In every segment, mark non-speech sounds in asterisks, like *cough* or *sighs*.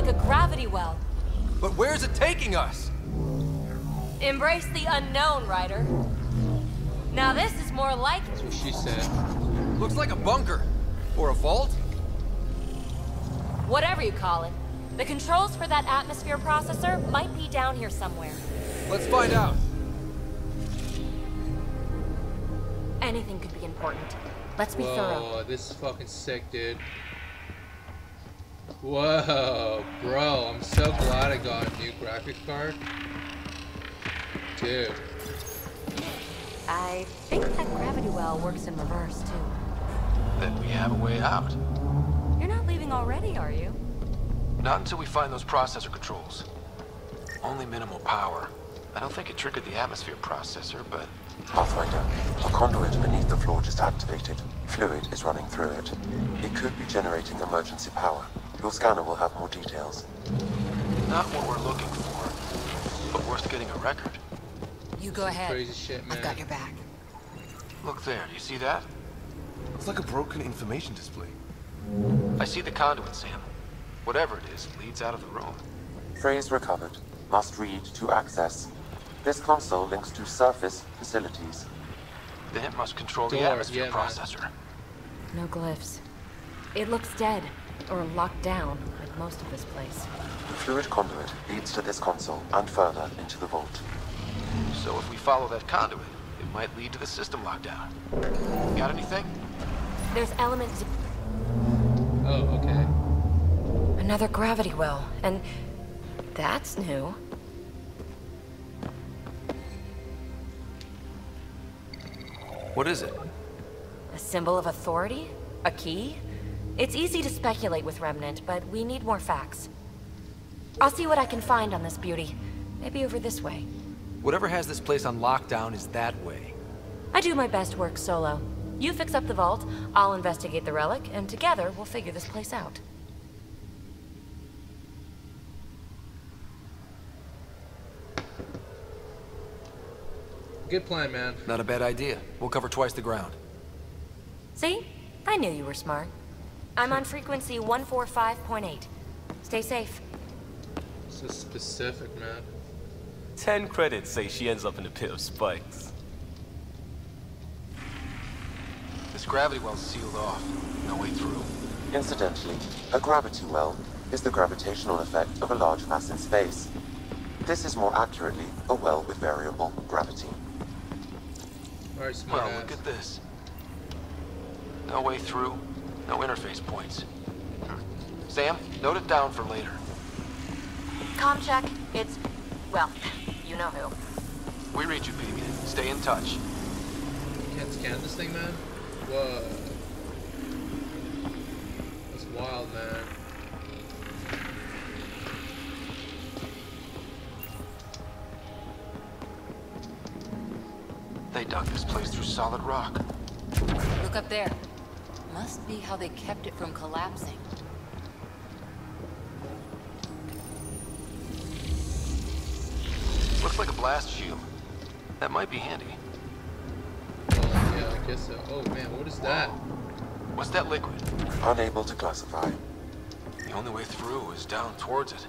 like a gravity well. But where's it taking us? Embrace the unknown, Ryder. Now this is more like That's what she said. Looks like a bunker. Or a vault? whatever you call it. The controls for that atmosphere processor might be down here somewhere. Let's find out. Anything could be important. Let's be thorough. Whoa, this is fucking sick, dude. Whoa, bro, I'm so glad I got a new graphic card. Dude, I think that gravity well works in reverse, too. Then we have a way out. You're not leaving already, are you? Not until we find those processor controls. Only minimal power. I don't think it triggered the atmosphere processor, but Pathfinder, a conduit beneath the floor just activated. Fluid is running through it. It could be generating emergency power. Your scanner will have more details. not what we're looking for. But worth getting a record. You go ahead. crazy shit, man. I've got your back. Look there, do you see that? It's like a broken information display. I see the conduit, Sam. Whatever it is, it leads out of the room. Phrase recovered. Must read to access. This console links to surface facilities. Then it must control the atmosphere yeah, man. processor. No glyphs. It looks dead, or locked down, like most of this place. The fluid conduit leads to this console and further into the vault. So if we follow that conduit, it might lead to the system lockdown. Got anything? There's elements... Oh, okay. Another gravity well, and that's new. What is it? A symbol of authority? A key? It's easy to speculate with Remnant, but we need more facts. I'll see what I can find on this beauty. Maybe over this way. Whatever has this place on lockdown is that way. I do my best work solo. You fix up the vault, I'll investigate the relic, and together we'll figure this place out. Good plan, man. Not a bad idea. We'll cover twice the ground. See? I knew you were smart. I'm on frequency 145.8. Stay safe. So specific, man. Ten credits say she ends up in a pit of spikes. This gravity well's sealed off. No way through. Incidentally, a gravity well is the gravitational effect of a large mass in space. This is more accurately a well with variable gravity. Alright, smart Well, look at this. No way through, no interface points. Hmm. Sam, note it down for later. Com check. It's... well, you know who. We read you, baby. Stay in touch. You can't scan this thing, man? Whoa. That's wild, man. They dug this place through solid rock. Look up there. Must be how they kept it from collapsing. Looks like a blast shield. That might be handy. Oh, yeah, I guess so. Oh, man, what is that? What's that liquid? Unable to classify. The only way through is down towards it.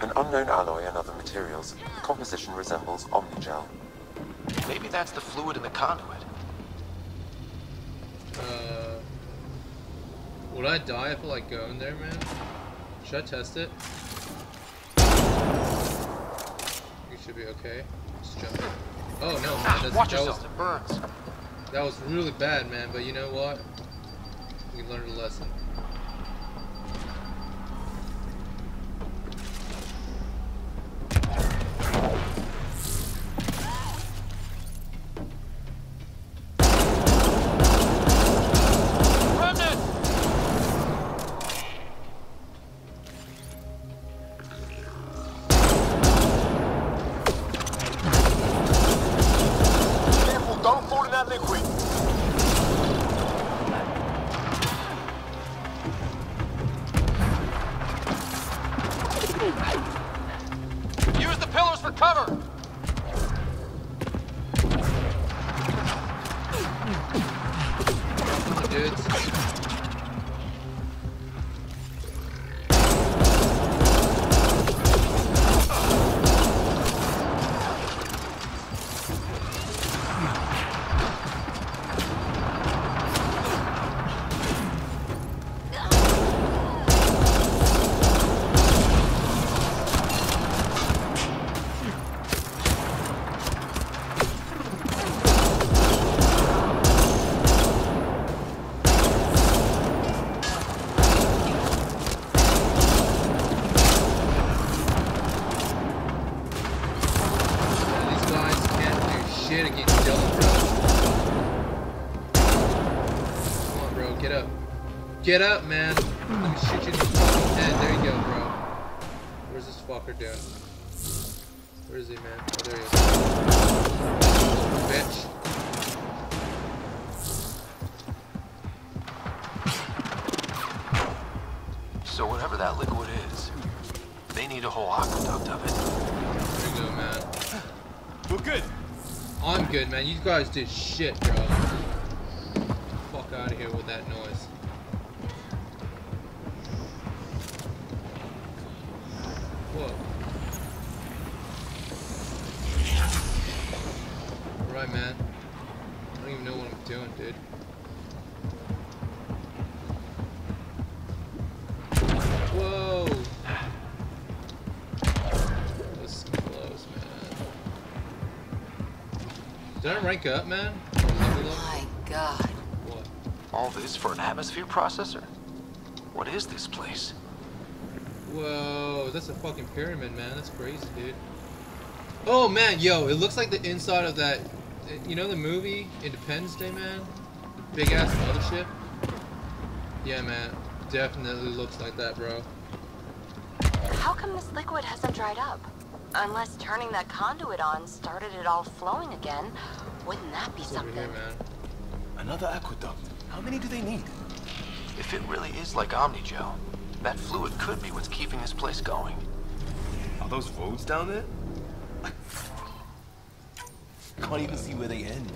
An unknown alloy and other materials. The composition resembles Omnigel. Maybe that's the fluid in the conduit. Uh, would I die if I like go in there, man? Should I test it? You should be okay. Just jump in. Oh no, man, that's, watch that was yourself, it burns. that was really bad, man. But you know what? We learned a lesson. Get up, man. Let me shoot you in the fucking head. There you go, bro. Where's this fucker doing? Where is he, man? Oh, there he is. Bitch. So whatever that liquid is, they need a whole aqueduct of it. There you go, man. We're good. I'm good, man. You guys did shit, bro. Fuck out of here with that noise. Whoa. Right, man. I don't even know what I'm doing, dude. Whoa! That was close, man. Did I rank up, man? Or? My god. What? All this for an atmosphere processor? What is this place? Whoa, that's a fucking pyramid, man. That's crazy, dude. Oh man, yo, it looks like the inside of that. You know the movie Independence Day, man? Big ass mothership. Yeah, man. Definitely looks like that, bro. How come this liquid hasn't dried up? Unless turning that conduit on started it all flowing again. Wouldn't that be It's over here, something? man. Another aqueduct. How many do they need? If it really is like Omnigel, that fluid could be what's keeping this place going. Are those roads down there? I Can't even see where they end.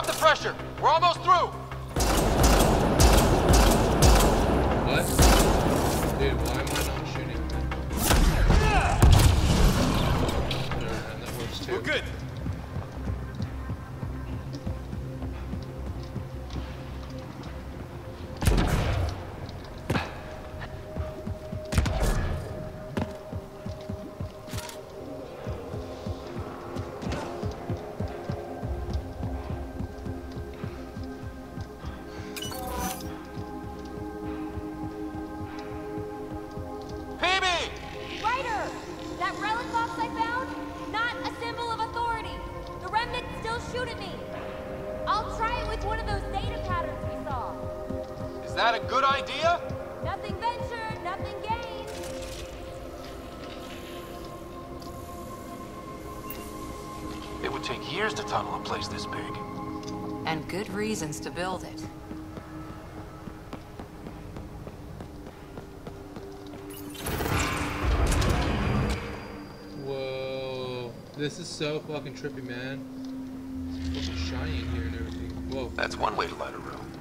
Up the pressure. We're almost through. What? Dude, why am I not shooting? Whatever, man, that works too. We're good! And good reasons to build it. Whoa. This is so fucking trippy, man. It's fucking shiny in here and everything. Whoa. That's one way to light a room.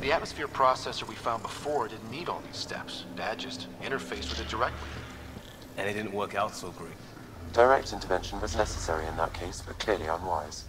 The atmosphere processor we found before didn't need all these steps. Dad just interfaced with it directly. And it didn't work out so great. Direct intervention was necessary in that case, but clearly unwise.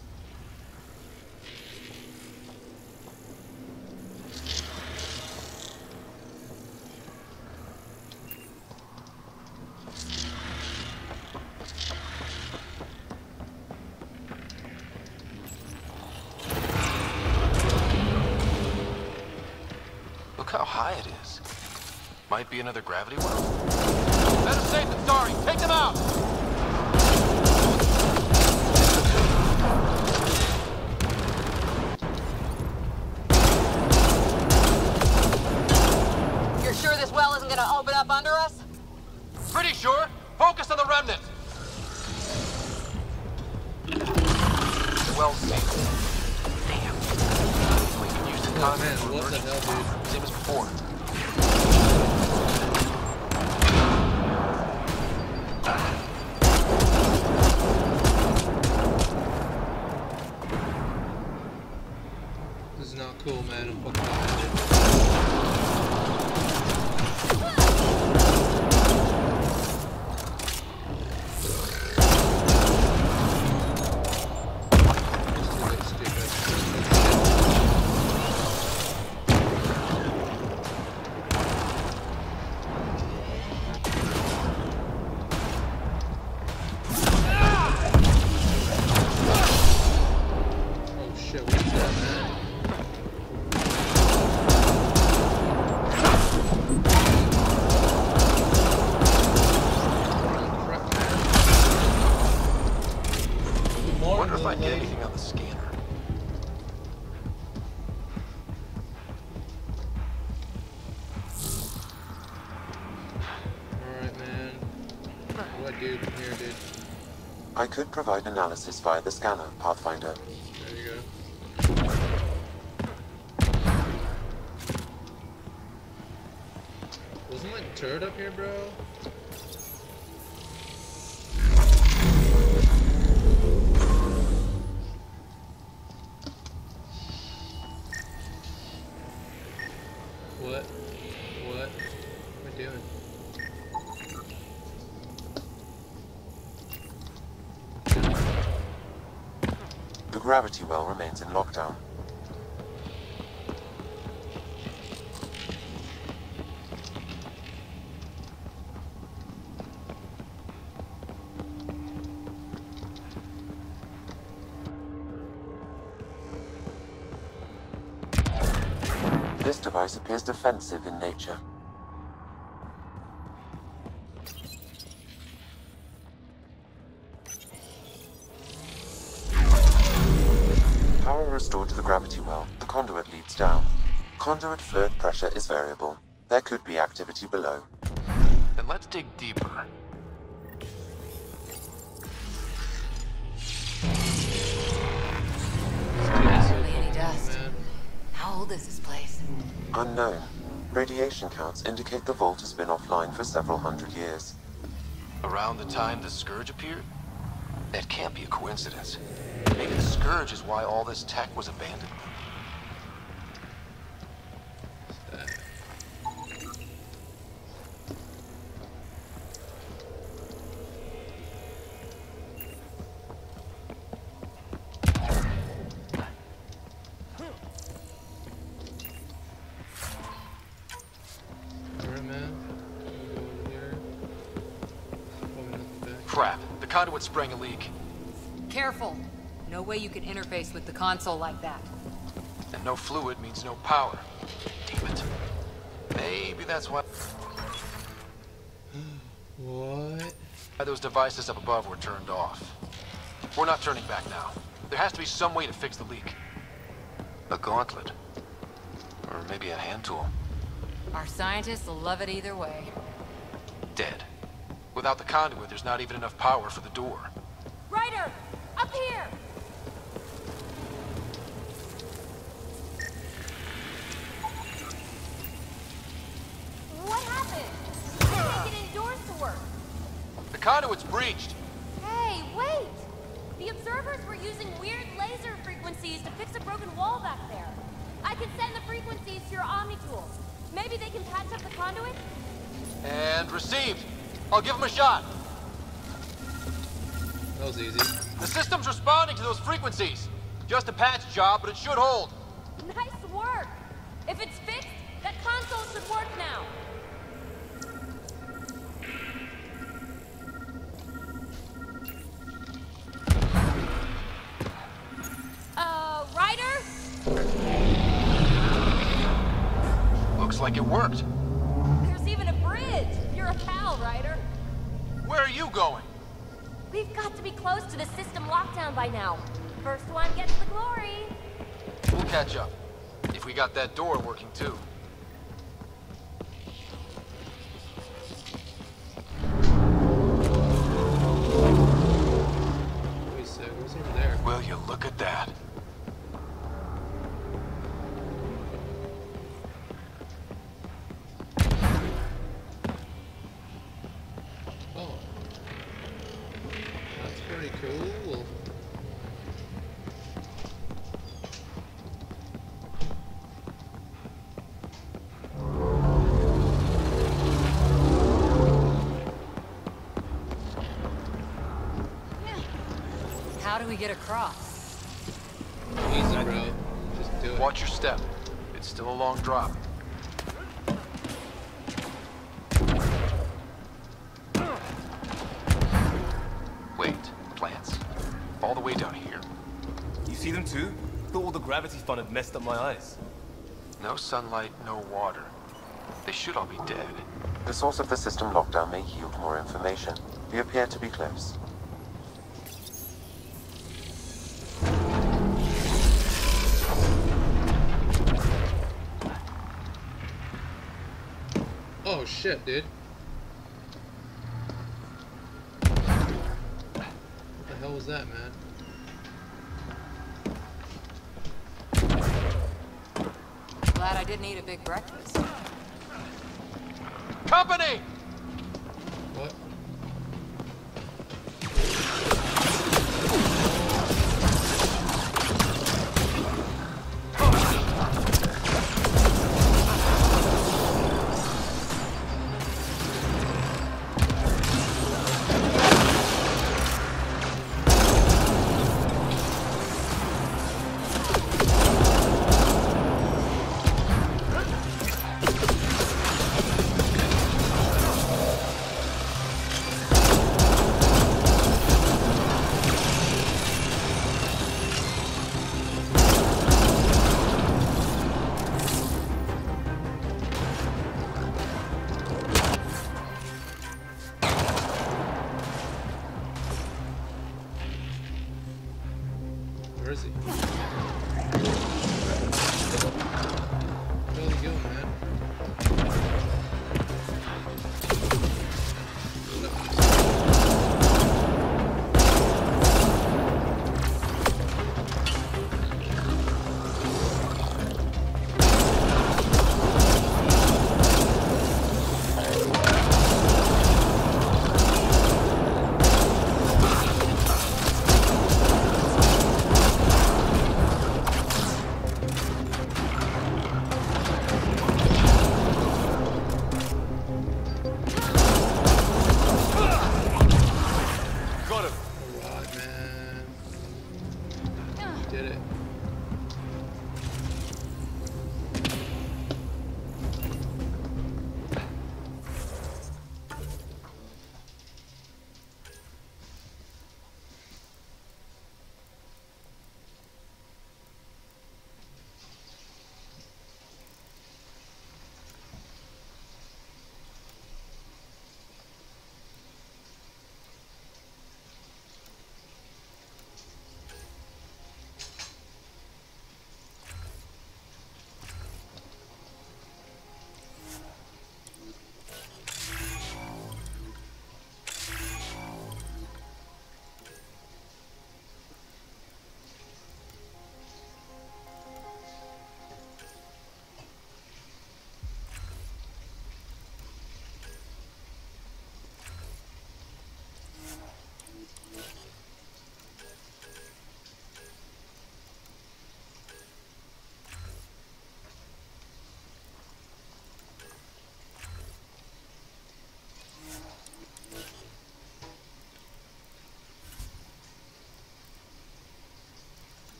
Focus on the remnant! Well seen. Damn. We can use the oh, man, what the hell, dude? Same as before. This is not cool, man. I from here, dude? I could provide analysis via the scanner, Pathfinder. There you go. Wasn't like turret up here, bro? Gravity well remains in lockdown. This device appears defensive in nature. Restored to the gravity well. The conduit leads down. Conduit fluid pressure is variable. There could be activity below. Then let's dig deeper. Hardly any dust. How old is this place? Unknown. Radiation counts indicate the vault has been offline for several hundred years. Around the time the Scourge appeared? That can't be a coincidence. Maybe the Scourge is why all this tech was abandoned. You can interface with the console like that. And no fluid means no power. Damn it. Maybe that's why *gasps* What? why those devices up above were turned off. We're not turning back now. There has to be some way to fix the leak. A gauntlet. Or maybe a hand tool. Our scientists will love it either way. Dead. Without the conduit, there's not even enough power for the door. Ryder! Up here! Breached. Hey, wait! The observers were using weird laser frequencies to fix a broken wall back there. I can send the frequencies to your Omni tool. Maybe they can patch up the conduit? And received. I'll give them a shot. That was easy. The system's responding to those frequencies. Just a patch job, but it should hold. Nice work! If it's fixed, that console should work now. Looks like it worked. There's even a bridge. You're a pal, Ryder. Where are you going? We've got to be close to the system lockdown by now. First one gets the glory. We'll catch up. If we got that door working too. Wait a sec, what's over there? Will you look at that? Get across? Easy, bro. Just do it. Watch your step. It's still a long drop. Wait, plants. All the way down here. You see them too? Thought all the gravity fun had messed up my eyes. No sunlight, no water. They should all be dead. The source of the system lockdown may yield more information. We appear to be close. Shit, dude. What the hell was that, man? Glad I didn't eat a big breakfast. Company!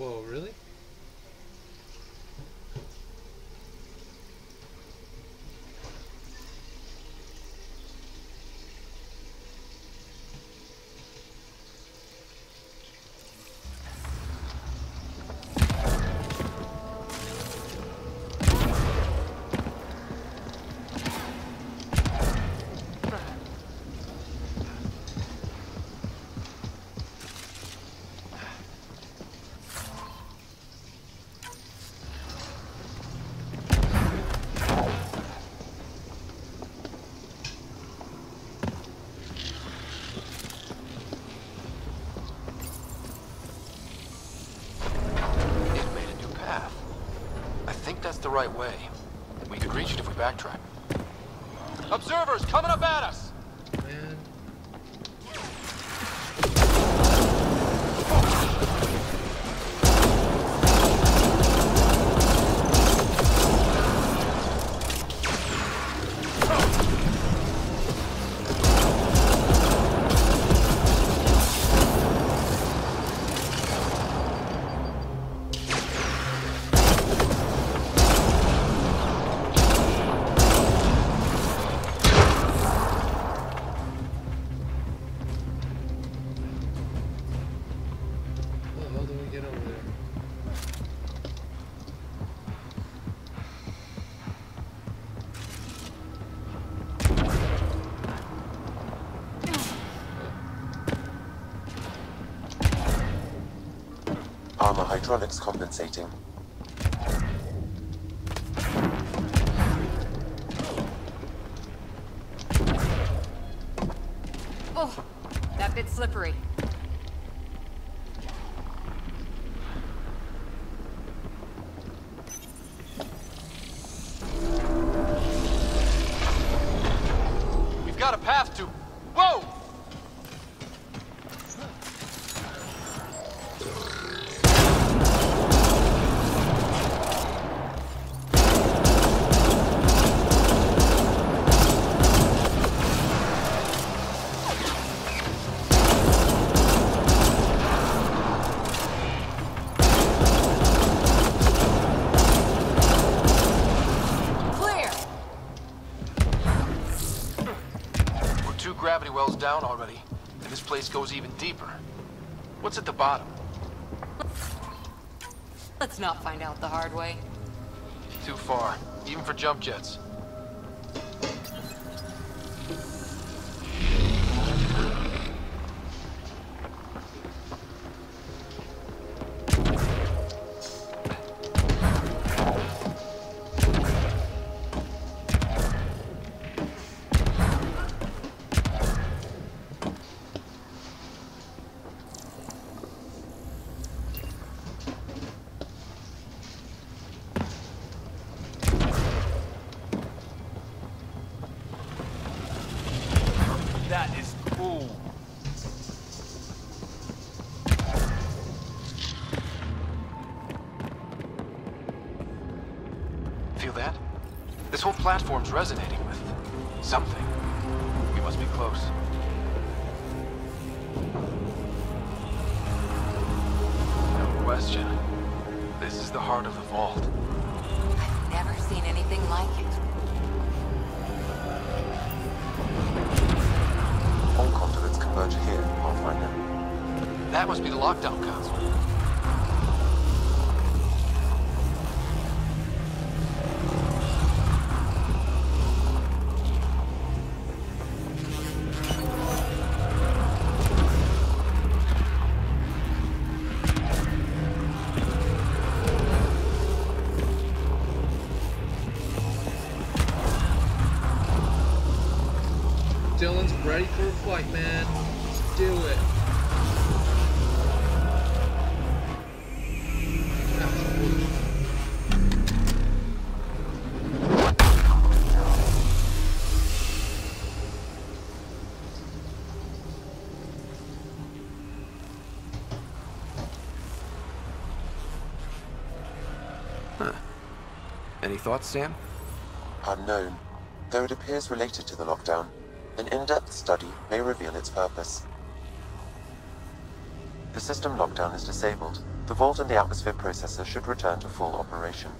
Whoa, really? The right way. We could reach it if we backtrack. Observers coming up at us! Armor hydraulics compensating. This place goes even deeper. What's at the bottom? Let's not find out the hard way. Too far, even for jump jets. Platform's resonating with something. We must be close. No question. This is the heart of the vault. I've never seen anything like it. All conduits converge here, Pathfinder. That must be the lockdown console. Dylan's ready for a fight, man. Let's do it. Any thoughts, Sam? Unknown. Though it appears related to the lockdown, an in-depth study may reveal its purpose. The system lockdown is disabled. The vault and the atmosphere processor should return to full operation.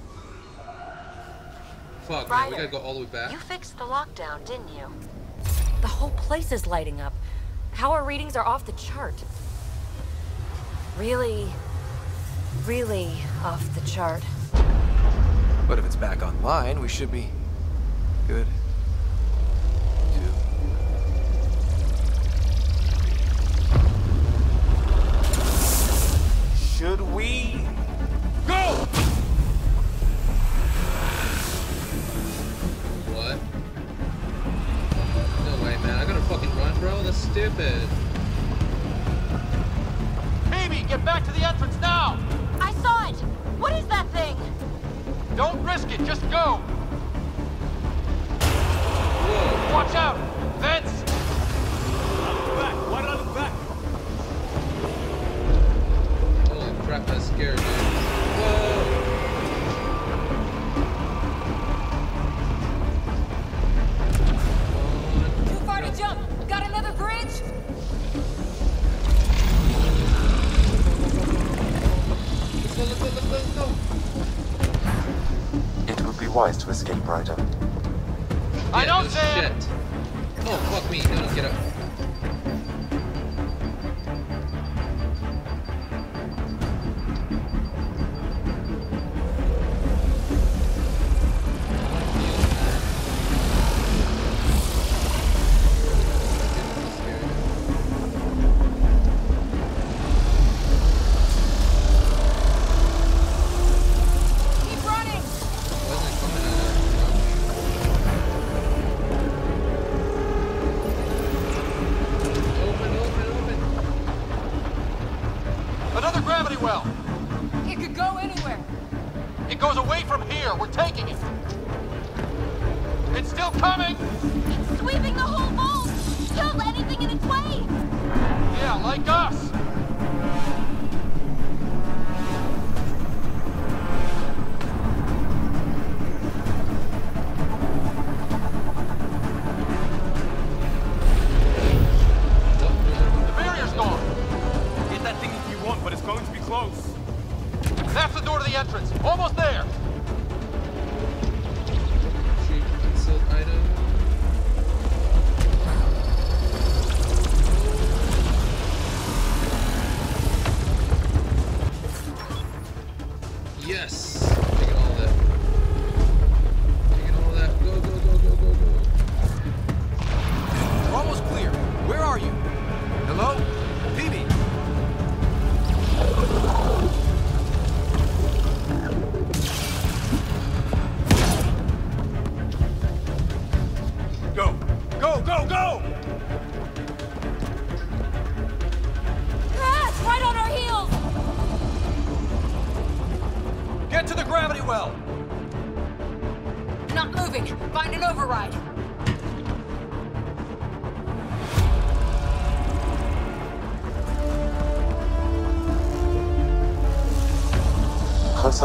Fuck, man, we Ryder, gotta go all the way back. You fixed the lockdown, didn't you? The whole place is lighting up. Power readings are off the chart. Really, really off the chart. But if it's back online, we should be good. Stupid. Peebee, get back to the entrance now! I saw it! What is that thing? Don't risk it, just go! Whoa. Watch out! To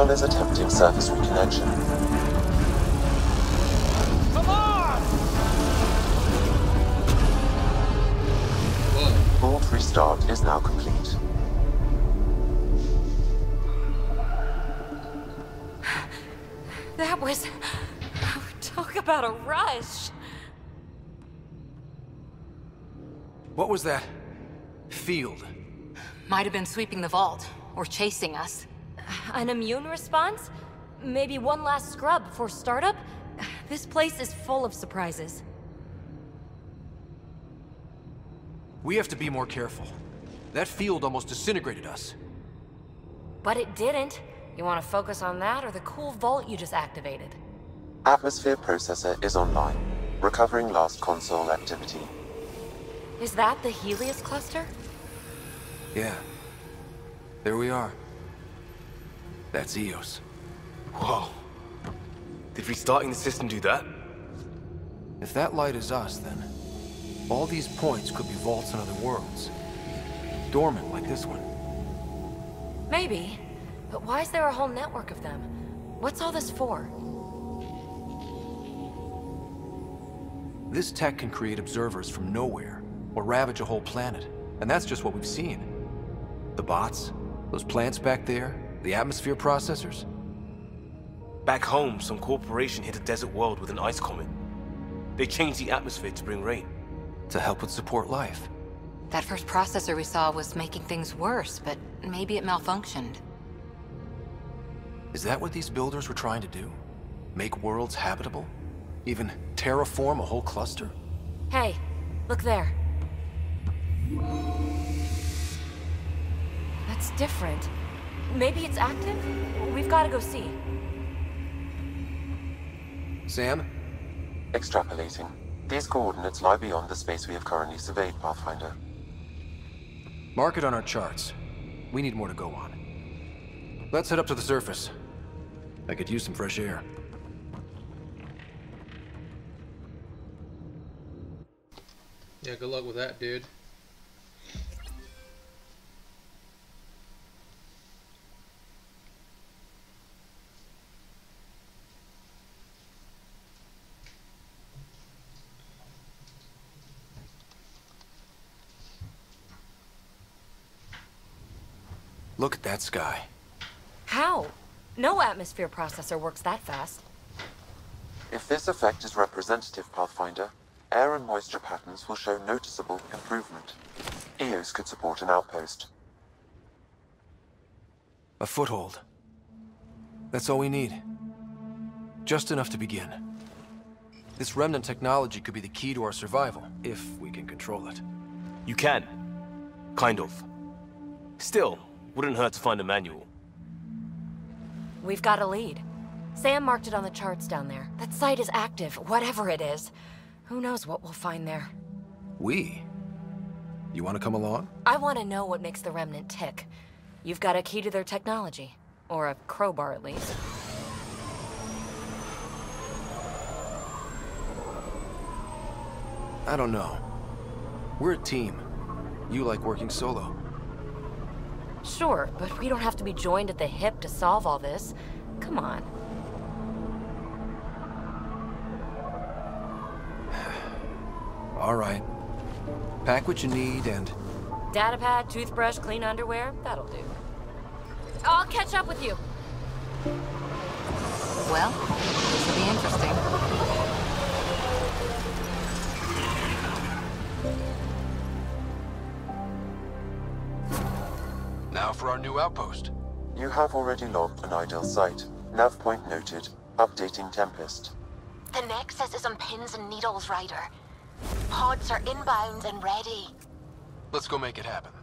Console is attempting surface reconnection. Come on! Whoa. Vault restart is now complete. That was... Talk about a rush. What was that? Field. Might have been sweeping the vault, or chasing us. An immune response? Maybe one last scrub for startup? This place is full of surprises. We have to be more careful. That field almost disintegrated us. But it didn't. You want to focus on that or the cool vault you just activated? Atmosphere processor is online. Recovering last console activity. Is that the Helios cluster? Yeah. There we are. That's Eos. Whoa. Did restarting the system do that? If that light is us, then all these points could be vaults in other worlds. Dormant like this one. Maybe. But why is there a whole network of them? What's all this for? This tech can create observers from nowhere, or ravage a whole planet. And that's just what we've seen. The bots, those plants back there, the atmosphere processors. Back home, some corporation hit a desert world with an ice comet. They changed the atmosphere to bring rain. To help with support life. That first processor we saw was making things worse, but maybe it malfunctioned. Is that what these builders were trying to do? Make worlds habitable? Even terraform a whole cluster? Hey, look there. That's different. Maybe it's active? We've got to go see. Sam? Extrapolating. These coordinates lie beyond the space we have currently surveyed, Pathfinder. Mark it on our charts. We need more to go on. Let's head up to the surface. I could use some fresh air. Yeah, good luck with that, dude. Look at that sky. How? No atmosphere processor works that fast. If this effect is representative, Pathfinder, air and moisture patterns will show noticeable improvement. Eos could support an outpost. A foothold. That's all we need. Just enough to begin. This remnant technology could be the key to our survival, if we can control it. You can. Kind of. Still, wouldn't hurt to find a manual. We've got a lead. Sam marked it on the charts down there. That site is active, whatever it is. Who knows what we'll find there. We? You want to come along? I want to know what makes the Remnant tick. You've got a key to their technology. Or a crowbar, at least. I don't know. We're a team. You like working solo. Sure, but we don't have to be joined at the hip to solve all this. Come on. *sighs* All right. Pack what you need and... Data pad, toothbrush, clean underwear, that'll do. I'll catch up with you. Well, this will be interesting. New outpost. You have already logged an ideal site. Nav point noted. Updating Tempest. The Nexus is on pins and needles, Ryder. Pods are inbound and ready. Let's go make it happen.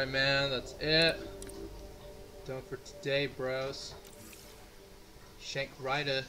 Alright, man, that's it. Done for today, bros. Shank Ryder.